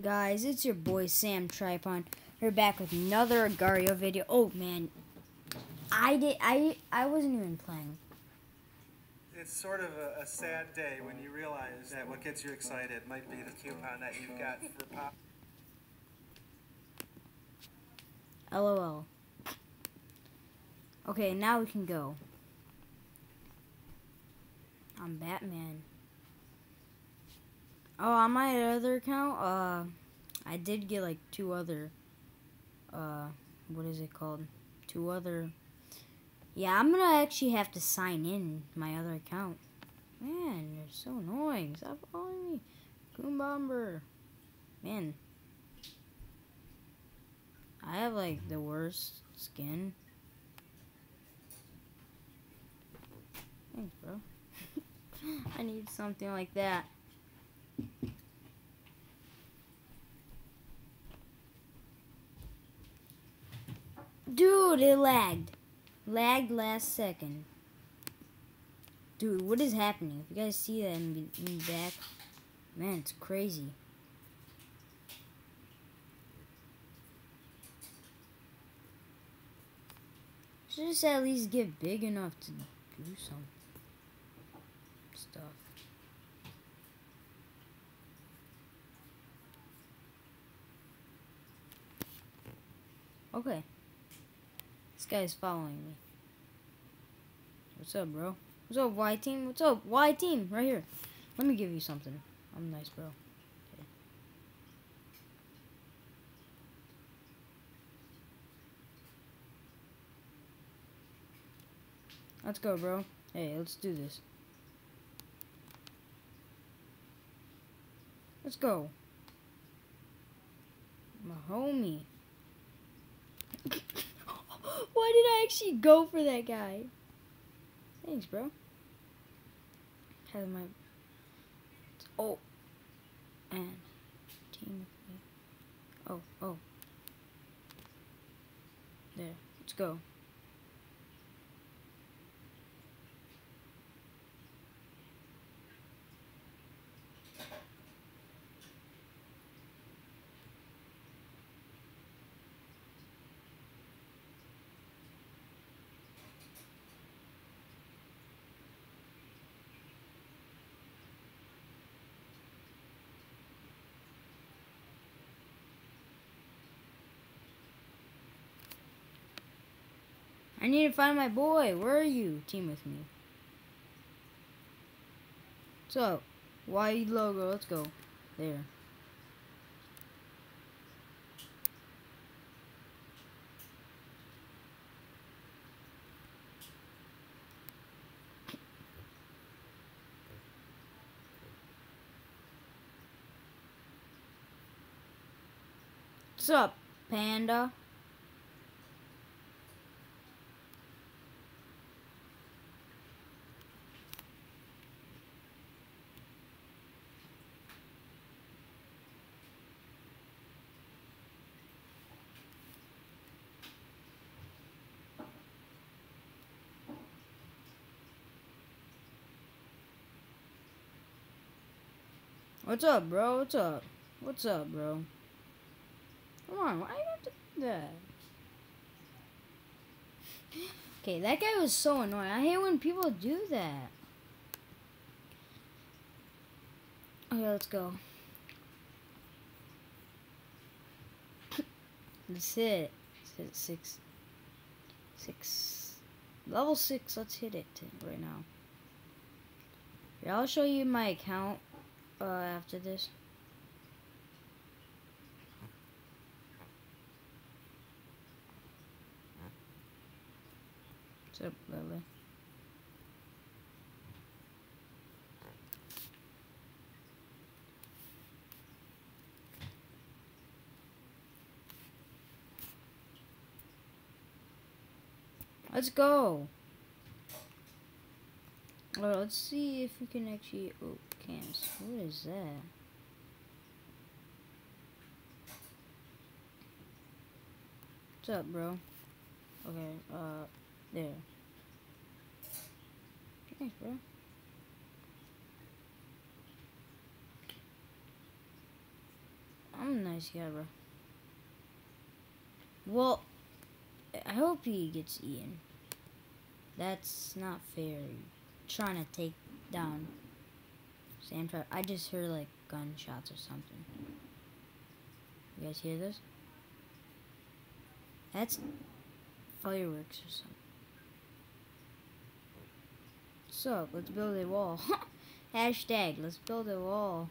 guys? It's your boy Sam Tripon. We're back with another Agario video. Oh man, I did. I I wasn't even playing. It's sort of a, a sad day when you realize that what gets you excited might be the coupon that you've got for pop. LOL. Okay, now we can go. I'm Batman. Oh, on my other account, uh, I did get like two other, uh, what is it called? Two other. Yeah, I'm gonna actually have to sign in my other account. Man, you're so annoying. Stop following me. Goon Bomber. Man. I have like the worst skin. Thanks, bro. I need something like that. Dude, it lagged. Lagged last second. Dude, what is happening? If you guys see that in, in back, man, it's crazy. Should just at least get big enough to do some stuff. Okay. Guy's following me. What's up, bro? What's up, Y team? What's up, Y team? Right here. Let me give you something. I'm nice, bro. Okay. Let's go, bro. Hey, let's do this. Let's go. My homie. Why did I actually go for that guy? Thanks, bro. Have my oh and team with me. Oh, oh. There. Let's go. I need to find my boy. Where are you? Team with me. So, Y logo. Let's go. There. What's up, panda? What's up, bro? What's up? What's up, bro? Come on, why you have to do that? Okay, that guy was so annoying. I hate when people do that. Okay, let's go. Let's hit. Hit six. Six. Level six. Let's hit it right now. Here, I'll show you my account uh, after this. What's up, Lily? Let's go. Well, let's see if we can actually. Oh, cans. What is that? What's up, bro? Okay, uh, there. Thanks, bro. I'm a nice guy, bro. Well, I hope he gets eaten. That's not fair. trying to take down Sam. I just heard like gunshots or something. You guys hear this? That's fireworks or something. So, let's build a wall. Hashtag, let's build a wall.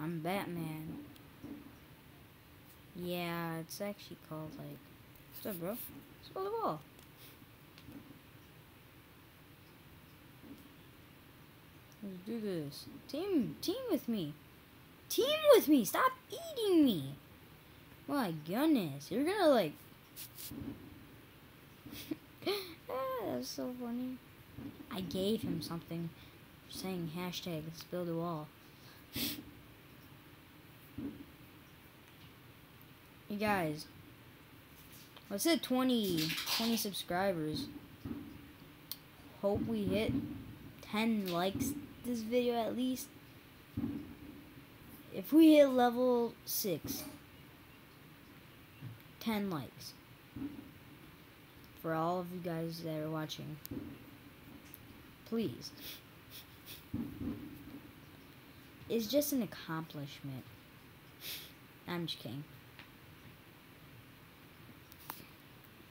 I'm Batman. Yeah, it's actually called like. What's up, bro? Let's build a wall. Let's do this. Team, team with me. Team with me. Stop eating me. My goodness, you're gonna like. ah, that's so funny. I gave him something saying hashtag let's build a wall. Hey guys, let's hit 20, 20 subscribers. Hope we hit 10 likes this video at least. If we hit level 6, 10 likes. For all of you guys that are watching. Please. It's just an accomplishment. I'm just kidding.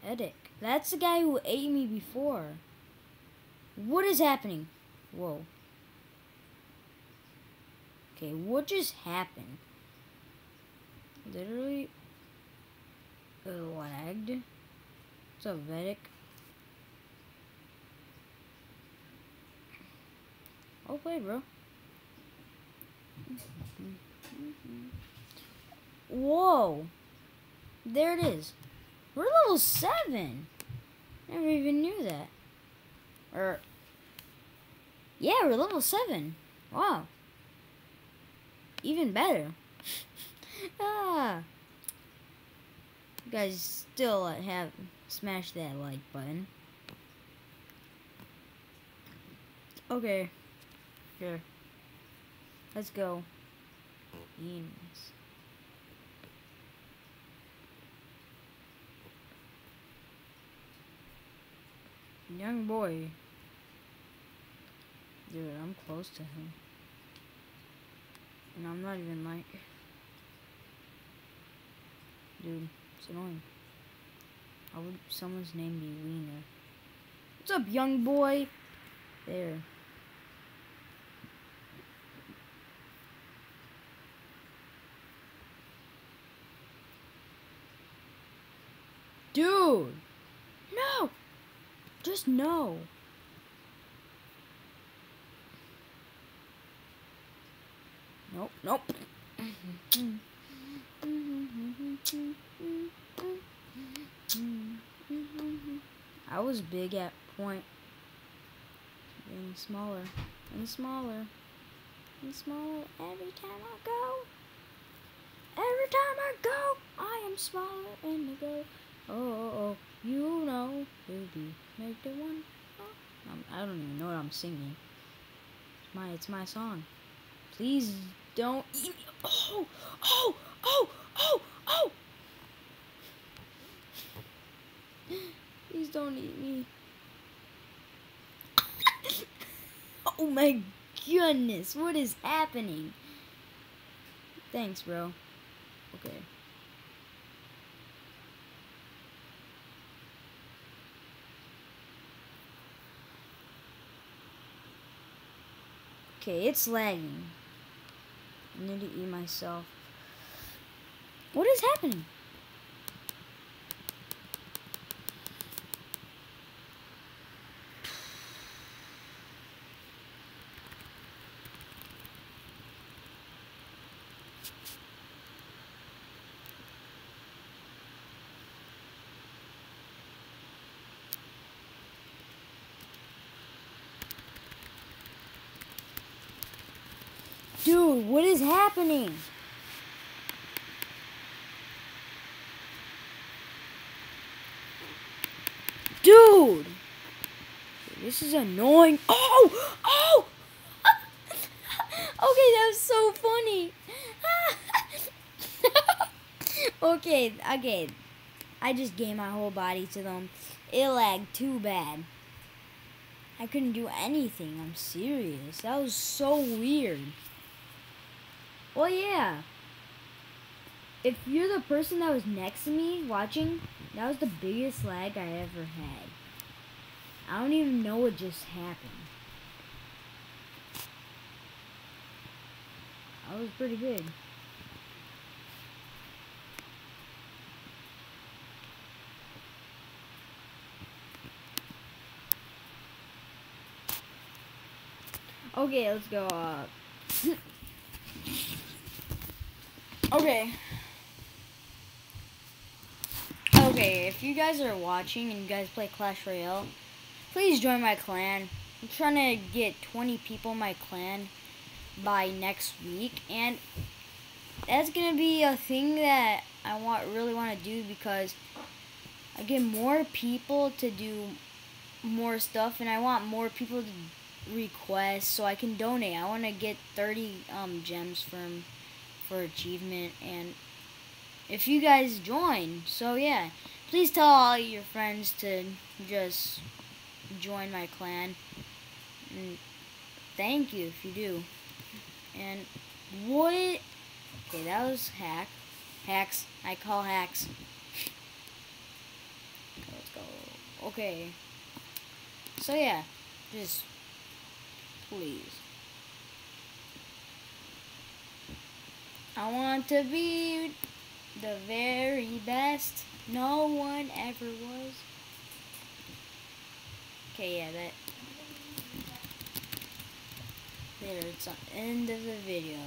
Edic. That's the guy who ate me before. What is happening? Whoa. Okay, what just happened? Literally lagged. It's a Vedic? Oh, play, bro. Whoa. There it is. We're level 7. Never even knew that. Or, yeah, we're level 7. Wow. Even better. ah. You guys still have smashed that like button. Okay. Here. Let's go. Young boy. Dude, I'm close to him. And I'm not even like... Dude, it's annoying. How would someone's name be Wiener? What's up, young boy? There. Dude! No! Just no. Nope, nope. I was big at point. Getting smaller and smaller and smaller every time I go. Every time I go, I am smaller and I go. Oh, oh, oh, you know, baby, make the one. Um, I don't even know what I'm singing. It's my, it's my song. Please don't eat me. Oh, oh, oh, oh, oh. Please don't eat me. oh my goodness, what is happening? Thanks, bro. Okay. Okay, it's lagging. Need to eat myself. What is happening? Dude, what is happening? Dude! This is annoying. Oh! Oh! Okay, that was so funny. okay, okay. I just gave my whole body to them. It lagged too bad. I couldn't do anything. I'm serious. That was so weird. Well, yeah. If you're the person that was next to me watching, that was the biggest lag I ever had. I don't even know what just happened. That was pretty good. Okay, let's go. Uh, okay. Okay, if you guys are watching and you guys play Clash Royale, please join my clan. I'm trying to get 20 people in my clan by next week, and that's gonna be a thing that I want really want to do because I get more people to do more stuff, and I want more people to request so I can donate. I want to get 30 um, gems from for achievement and if you guys join. So yeah, please tell all your friends to just join my clan. And thank you if you do. And what? Okay, that was hack. Hacks. I call hacks. Let's go. Okay. So yeah, just please. I want to be the very best. No one ever was. Okay, yeah, that. There, it's the end of the video.